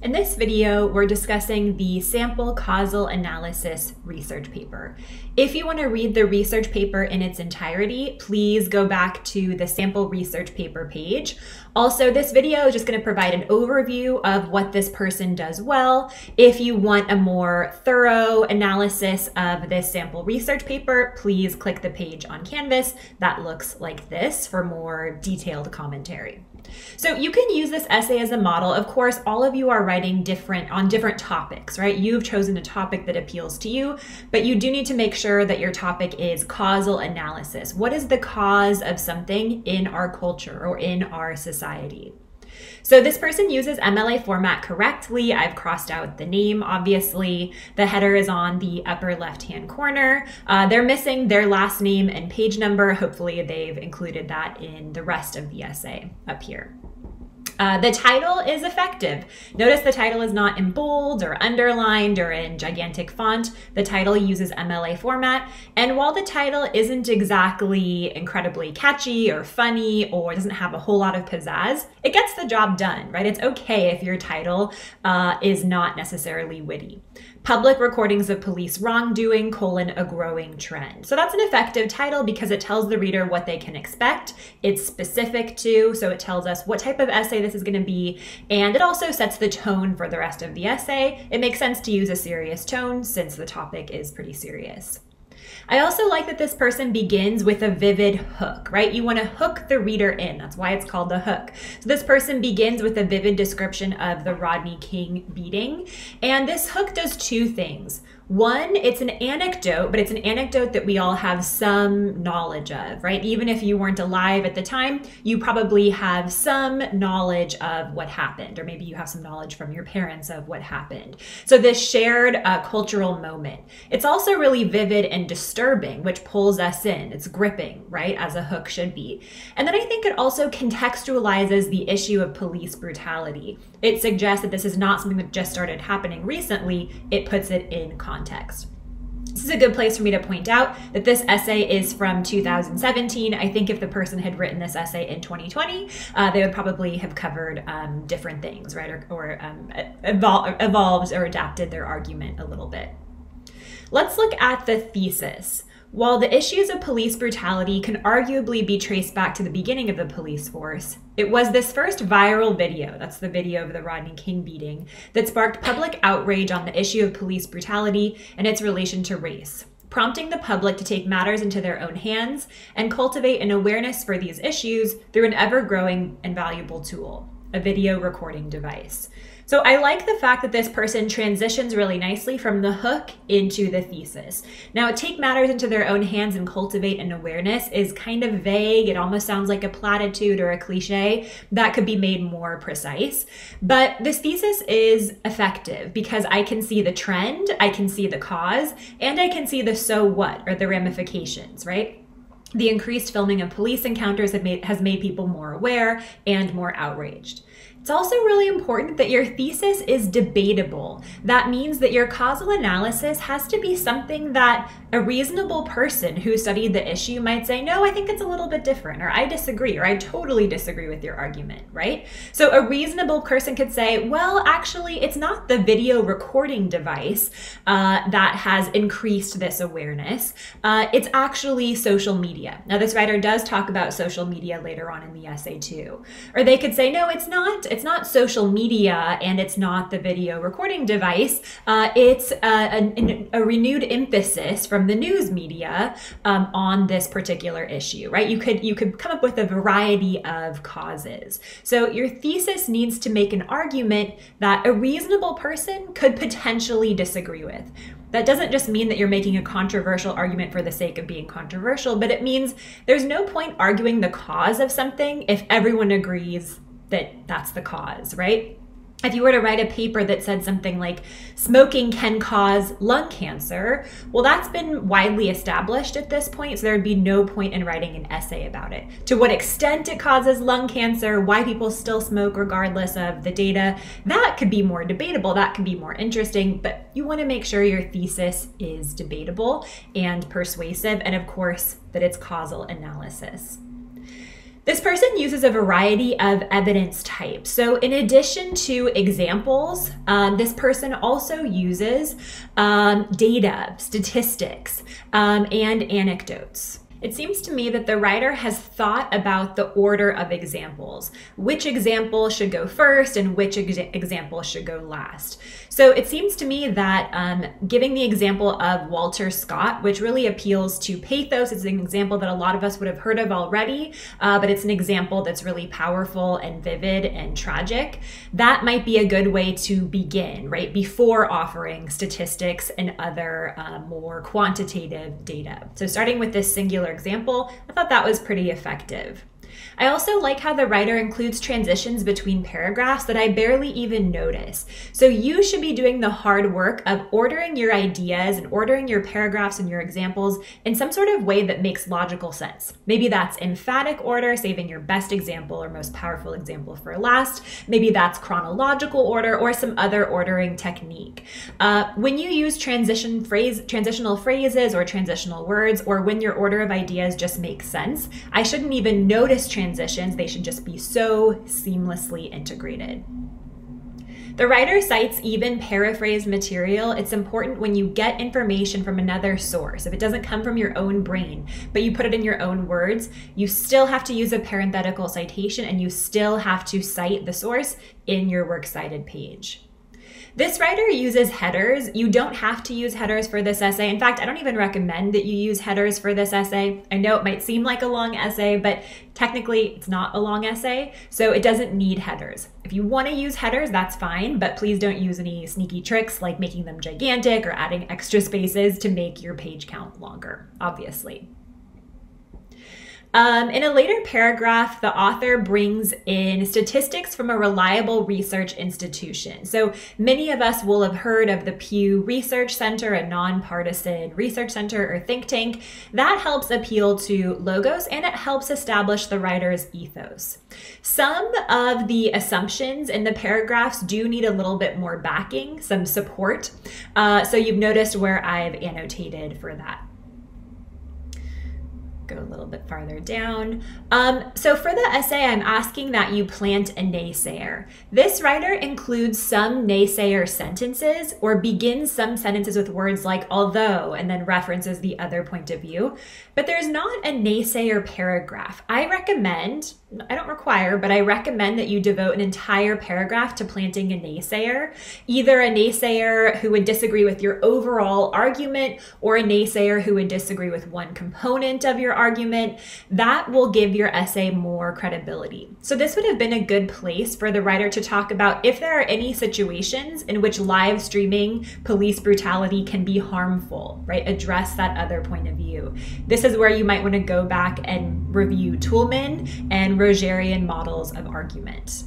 In this video, we're discussing the sample causal analysis research paper. If you want to read the research paper in its entirety, please go back to the sample research paper page. Also, this video is just going to provide an overview of what this person does well. If you want a more thorough analysis of this sample research paper, please click the page on Canvas that looks like this for more detailed commentary. So you can use this essay as a model. Of course, all of you are writing different on different topics, right? You've chosen a topic that appeals to you, but you do need to make sure that your topic is causal analysis. What is the cause of something in our culture or in our society? So this person uses MLA format correctly. I've crossed out the name, obviously. The header is on the upper left-hand corner. Uh, they're missing their last name and page number. Hopefully they've included that in the rest of the essay up here. Uh, the title is effective. Notice the title is not in bold or underlined or in gigantic font. The title uses MLA format. And while the title isn't exactly incredibly catchy or funny or doesn't have a whole lot of pizzazz, it gets the job done, right? It's okay if your title uh, is not necessarily witty public recordings of police wrongdoing colon a growing trend. So that's an effective title because it tells the reader what they can expect. It's specific to so it tells us what type of essay this is going to be and it also sets the tone for the rest of the essay. It makes sense to use a serious tone since the topic is pretty serious I also like that this person begins with a vivid hook, right? You want to hook the reader in. That's why it's called the hook. So this person begins with a vivid description of the Rodney King beating. And this hook does two things. One, it's an anecdote, but it's an anecdote that we all have some knowledge of, right? Even if you weren't alive at the time, you probably have some knowledge of what happened, or maybe you have some knowledge from your parents of what happened. So, this shared uh, cultural moment. It's also really vivid and disturbing, which pulls us in. It's gripping, right? As a hook should be. And then I think it also contextualizes the issue of police brutality. It suggests that this is not something that just started happening recently, it puts it in context context. This is a good place for me to point out that this essay is from 2017. I think if the person had written this essay in 2020, uh, they would probably have covered um, different things, right? Or, or um, evol evolved or adapted their argument a little bit. Let's look at the thesis. While the issues of police brutality can arguably be traced back to the beginning of the police force, it was this first viral video, that's the video of the Rodney King beating, that sparked public outrage on the issue of police brutality and its relation to race, prompting the public to take matters into their own hands and cultivate an awareness for these issues through an ever growing and valuable tool, a video recording device. So I like the fact that this person transitions really nicely from the hook into the thesis. Now, take matters into their own hands and cultivate an awareness is kind of vague. It almost sounds like a platitude or a cliche that could be made more precise. But this thesis is effective because I can see the trend, I can see the cause, and I can see the so what or the ramifications, right? The increased filming of police encounters made, has made people more aware and more outraged. It's also really important that your thesis is debatable. That means that your causal analysis has to be something that a reasonable person who studied the issue might say, no, I think it's a little bit different, or I disagree, or I totally disagree with your argument, right? So a reasonable person could say, well, actually, it's not the video recording device uh, that has increased this awareness. Uh, it's actually social media. Now, this writer does talk about social media later on in the essay too. Or they could say, no, it's not. It's not social media and it's not the video recording device. Uh, it's a, a, a, renewed emphasis from the news media um, on this particular issue, right? You could you could come up with a variety of causes. So your thesis needs to make an argument that a reasonable person could potentially disagree with. That doesn't just mean that you're making a controversial argument for the sake of being controversial, but it means there's no point arguing the cause of something if everyone agrees that that's the cause, right? If you were to write a paper that said something like smoking can cause lung cancer, well, that's been widely established at this point, so there would be no point in writing an essay about it. To what extent it causes lung cancer, why people still smoke regardless of the data, that could be more debatable, that could be more interesting, but you want to make sure your thesis is debatable and persuasive, and of course, that it's causal analysis. This person uses a variety of evidence types. So, in addition to examples, um, this person also uses um, data, statistics, um, and anecdotes. It seems to me that the writer has thought about the order of examples, which example should go first and which ex example should go last. So it seems to me that um, giving the example of Walter Scott, which really appeals to pathos, it's an example that a lot of us would have heard of already, uh, but it's an example that's really powerful and vivid and tragic. That might be a good way to begin, right, before offering statistics and other uh, more quantitative data. So starting with this singular example, I thought that was pretty effective. I also like how the writer includes transitions between paragraphs that I barely even notice. So you should be doing the hard work of ordering your ideas and ordering your paragraphs and your examples in some sort of way that makes logical sense. Maybe that's emphatic order, saving your best example or most powerful example for last. Maybe that's chronological order or some other ordering technique. Uh, when you use transition phrase, transitional phrases or transitional words, or when your order of ideas just makes sense, I shouldn't even notice transition transitions, they should just be so seamlessly integrated. The writer cites even paraphrased material. It's important when you get information from another source. If it doesn't come from your own brain, but you put it in your own words, you still have to use a parenthetical citation and you still have to cite the source in your works cited page. This writer uses headers. You don't have to use headers for this essay. In fact, I don't even recommend that you use headers for this essay. I know it might seem like a long essay, but technically it's not a long essay, so it doesn't need headers. If you want to use headers, that's fine, but please don't use any sneaky tricks like making them gigantic or adding extra spaces to make your page count longer, obviously. Um, in a later paragraph, the author brings in statistics from a reliable research institution. So many of us will have heard of the Pew Research Center, a nonpartisan research center or think tank. That helps appeal to logos and it helps establish the writer's ethos. Some of the assumptions in the paragraphs do need a little bit more backing, some support. Uh, so you've noticed where I've annotated for that go a little bit farther down. Um, so for the essay, I'm asking that you plant a naysayer. This writer includes some naysayer sentences or begins some sentences with words like although and then references the other point of view, but there's not a naysayer paragraph. I recommend I don't require, but I recommend that you devote an entire paragraph to planting a naysayer, either a naysayer who would disagree with your overall argument or a naysayer who would disagree with one component of your argument. That will give your essay more credibility. So, this would have been a good place for the writer to talk about if there are any situations in which live streaming police brutality can be harmful, right? Address that other point of view. This is where you might want to go back and review Toulmin and Rogerian models of argument.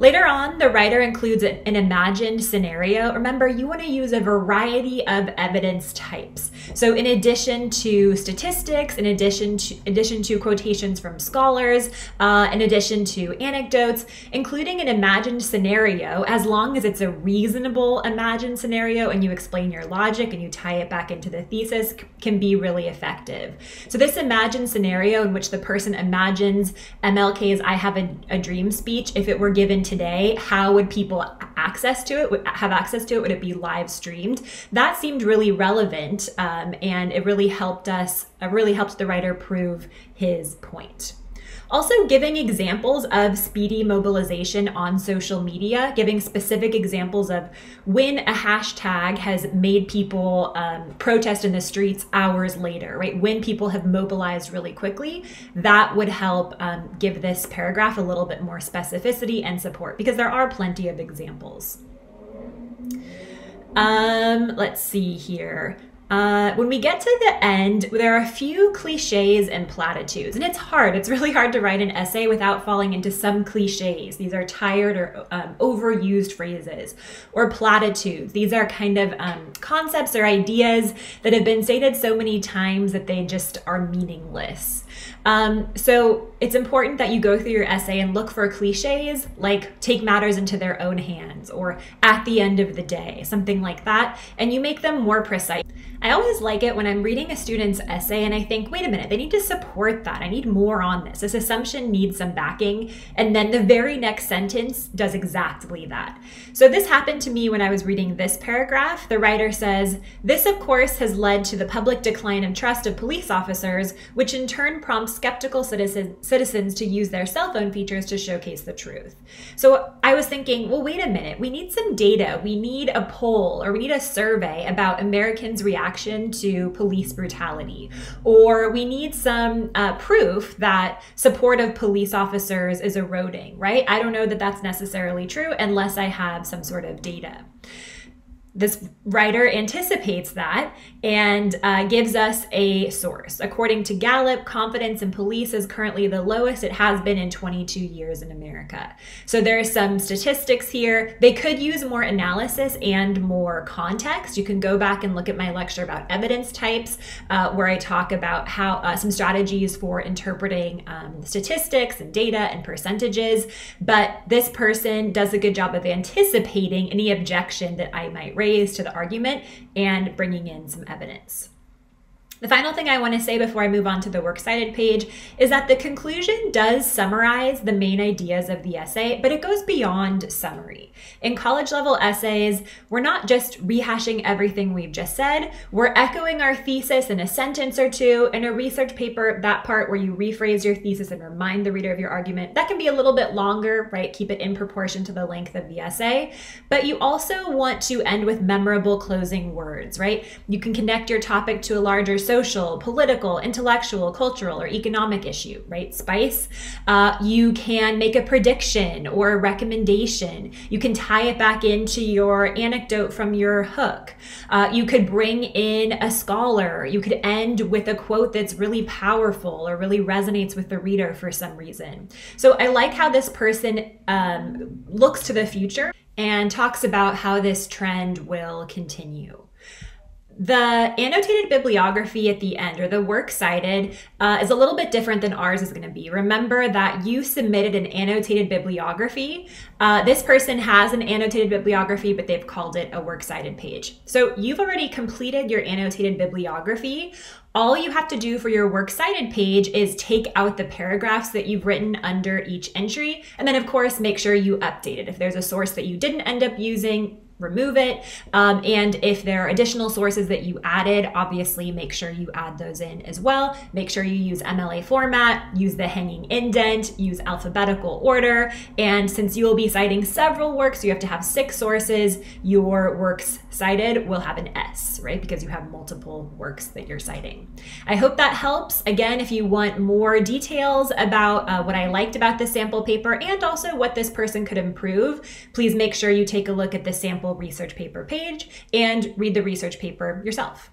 Later on, the writer includes an imagined scenario. Remember, you want to use a variety of evidence types. So in addition to statistics, in addition to, addition to quotations from scholars, uh, in addition to anecdotes, including an imagined scenario, as long as it's a reasonable imagined scenario and you explain your logic and you tie it back into the thesis, can be really effective. So this imagined scenario in which the person imagines MLK's I have a, a dream speech, if it were given today, how would people access to it? Have access to it? Would it be live streamed? That seemed really relevant, um, and it really helped us. It really helped the writer prove his point. Also, giving examples of speedy mobilization on social media, giving specific examples of when a hashtag has made people um, protest in the streets hours later, right? When people have mobilized really quickly, that would help um, give this paragraph a little bit more specificity and support because there are plenty of examples. Um, let's see here. Uh, when we get to the end, there are a few cliches and platitudes, and it's hard. It's really hard to write an essay without falling into some cliches. These are tired or um, overused phrases, or platitudes. These are kind of um, concepts or ideas that have been stated so many times that they just are meaningless. Um, so it's important that you go through your essay and look for cliches like take matters into their own hands or at the end of the day, something like that, and you make them more precise. I always like it when I'm reading a student's essay and I think, wait a minute, they need to support that. I need more on this. This assumption needs some backing. And then the very next sentence does exactly that. So this happened to me when I was reading this paragraph. The writer says, This, of course, has led to the public decline of trust of police officers, which in turn prompts skeptical citizen, citizens to use their cell phone features to showcase the truth. So I was thinking, well, wait a minute. We need some data. We need a poll or we need a survey about Americans' reaction to police brutality, or we need some uh, proof that support of police officers is eroding, right? I don't know that that's necessarily true unless I have some sort of data this writer anticipates that and uh, gives us a source. According to Gallup, confidence in police is currently the lowest it has been in 22 years in America. So there are some statistics here. They could use more analysis and more context. You can go back and look at my lecture about evidence types, uh, where I talk about how uh, some strategies for interpreting um, statistics and data and percentages. But this person does a good job of anticipating any objection that I might raise to the argument and bringing in some evidence. The final thing I want to say before I move on to the works cited page is that the conclusion does summarize the main ideas of the essay, but it goes beyond summary. In college level essays, we're not just rehashing everything we've just said, we're echoing our thesis in a sentence or two. In a research paper, that part where you rephrase your thesis and remind the reader of your argument, that can be a little bit longer, right? Keep it in proportion to the length of the essay. But you also want to end with memorable closing words, right? You can connect your topic to a larger social, political, intellectual, cultural, or economic issue, right? Spice. Uh, you can make a prediction or a recommendation. You can tie it back into your anecdote from your hook. Uh, you could bring in a scholar. You could end with a quote that's really powerful or really resonates with the reader for some reason. So I like how this person um, looks to the future and talks about how this trend will continue. The annotated bibliography at the end, or the works cited, uh, is a little bit different than ours is going to be. Remember that you submitted an annotated bibliography. Uh, this person has an annotated bibliography, but they've called it a works cited page. So you've already completed your annotated bibliography. All you have to do for your works cited page is take out the paragraphs that you've written under each entry, and then, of course, make sure you update it. If there's a source that you didn't end up using, remove it. Um, and if there are additional sources that you added, obviously make sure you add those in as well. Make sure you use MLA format, use the hanging indent, use alphabetical order. And since you will be citing several works, you have to have six sources, your works cited will have an S, right? Because you have multiple works that you're citing. I hope that helps. Again, if you want more details about uh, what I liked about this sample paper and also what this person could improve, please make sure you take a look at the sample research paper page and read the research paper yourself.